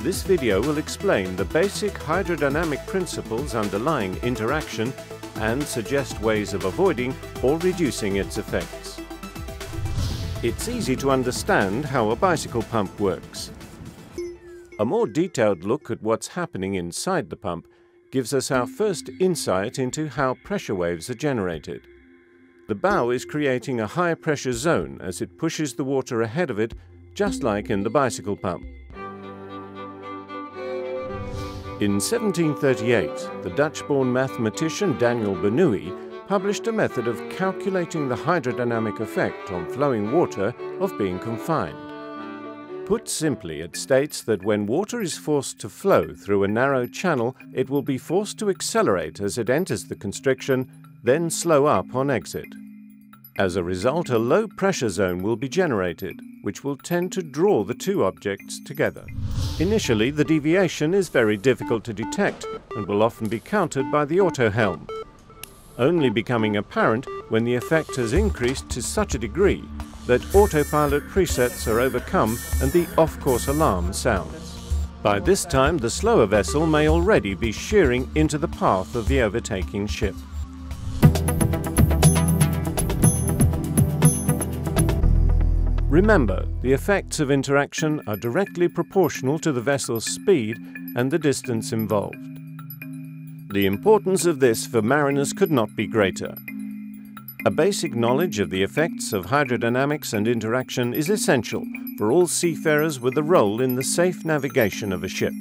This video will explain the basic hydrodynamic principles underlying interaction and suggest ways of avoiding or reducing its effects. It's easy to understand how a bicycle pump works. A more detailed look at what's happening inside the pump gives us our first insight into how pressure waves are generated. The bow is creating a high pressure zone as it pushes the water ahead of it, just like in the bicycle pump. In 1738, the Dutch-born mathematician Daniel Bernoulli published a method of calculating the hydrodynamic effect on flowing water of being confined. Put simply, it states that when water is forced to flow through a narrow channel, it will be forced to accelerate as it enters the constriction, then slow up on exit. As a result, a low pressure zone will be generated, which will tend to draw the two objects together. Initially, the deviation is very difficult to detect and will often be countered by the auto helm, only becoming apparent when the effect has increased to such a degree that autopilot presets are overcome and the off-course alarm sounds. By this time, the slower vessel may already be shearing into the path of the overtaking ship. Remember, the effects of interaction are directly proportional to the vessel's speed and the distance involved. The importance of this for mariners could not be greater. A basic knowledge of the effects of hydrodynamics and interaction is essential for all seafarers with a role in the safe navigation of a ship.